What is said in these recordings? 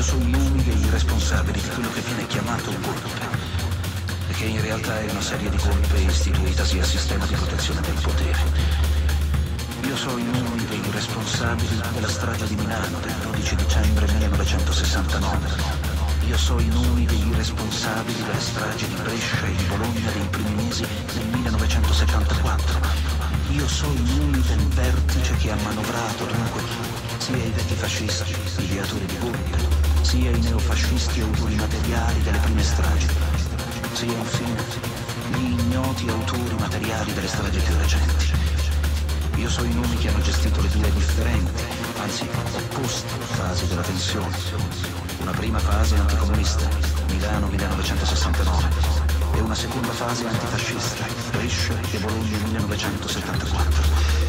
Io sono nomi dei responsabili di quello che viene chiamato golpe, e che in realtà è una serie di colpe istituitasi a sistema di protezione del potere. Io so i nomi dei responsabili della strage di Milano del 12 dicembre 1969. Io so i nomi dei responsabili delle stragi di Brescia e di Bologna dei primi mesi del 1974. Io so i nomi del vertice che ha manovrato dunque sia i vecchi fascisti, ideatori di golpe, sia i neofascisti autori materiali delle prime stragi, sia infine gli ignoti autori materiali delle stragi più recenti. Io so i nomi che hanno gestito le due differenti, anzi opposte fasi della tensione. Una prima fase anticomunista, Milano 1969, e una seconda fase antifascista, Brescia e Bologna 1974.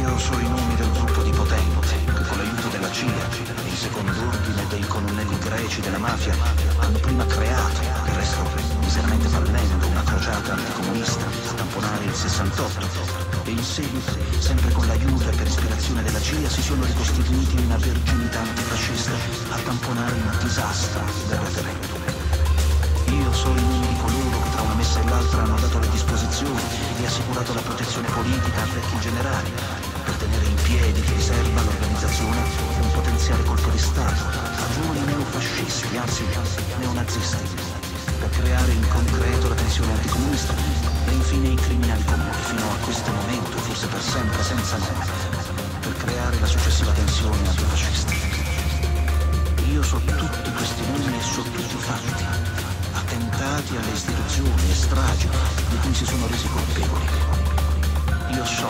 Io so i nomi del gruppo di potenti che con l'aiuto della CIA e in secondo ordine dei colonnelli greci della mafia hanno prima creato, del resto miseramente fallendo, una crociata anticomunista a tamponare il 68 e in seguito, sempre con l'aiuto e per ispirazione della CIA, si sono ricostituiti in una verginità antifascista a tamponare il disastro del referendum. Io so i nomi messa e l'altra hanno dato le disposizioni e assicurato la protezione politica a vecchi generali per tenere in piedi che riserva all'organizzazione un potenziale colpo di Stato a giovani neofascisti, anzi neonazisti, per creare in concreto la tensione anticomunista e infine i criminali comuni fino a questo momento, forse per sempre, senza nome, per creare la successiva tensione antifascista. Io so tutti questi nomi e so tutti i fatti, attentati alle istituzioni e stragi di cui si sono resi colpevoli. Io so,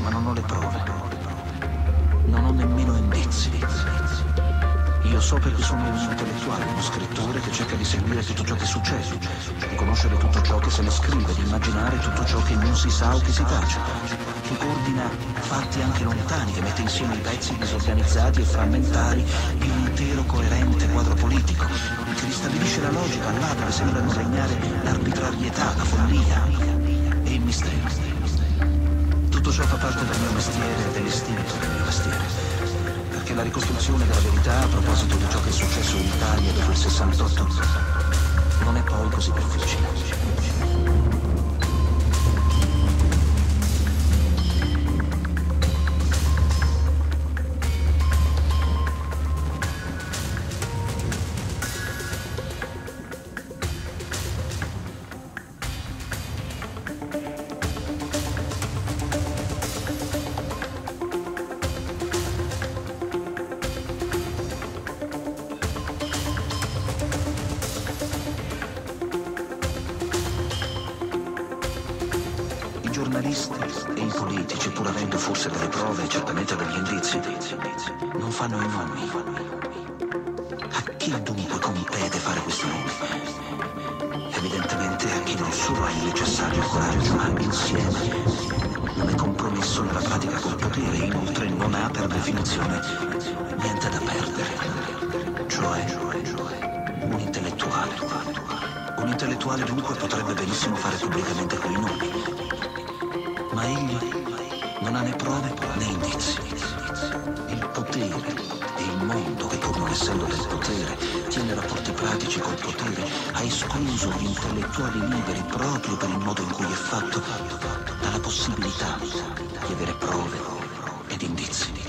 ma non ho le prove, non ho nemmeno indizi. Io so perché sono un intellettuale, uno scrittore che cerca di seguire tutto ciò che succede, di conoscere tutto ciò che se ne scrive, di immaginare tutto ciò che non si sa o che si tace, che coordina fatti anche lontani, che mette insieme i pezzi disorganizzati e frammentari in un intero coerente quadro politico, che ristabilisce la logica là dove sembrano regnare l'arbitrarietà, la follia e il mistero. Tutto ciò fa parte del mio mestiere e dell'istinto la ricostruzione della verità a proposito di ciò che è successo in Italia dopo il 68 non è poi così difficile. Giornalisti e i politici, pur avendo forse delle prove e certamente degli indizi, non fanno i nomi. A chi dunque compete fare questi nomi? Evidentemente a chi non solo ha il necessario coraggio, ma insieme non è compromesso nella pratica col potere e inoltre non ha per definizione niente da perdere. Cioè, un intellettuale. Un intellettuale dunque potrebbe benissimo fare pubblicamente quei nomi ma egli non ha né prove né indizi. Il potere e il mondo, che pur non essendo del potere, tiene rapporti pratici col potere, ha escluso gli intellettuali liberi proprio per il modo in cui è fatto dalla possibilità di avere prove ed indizi.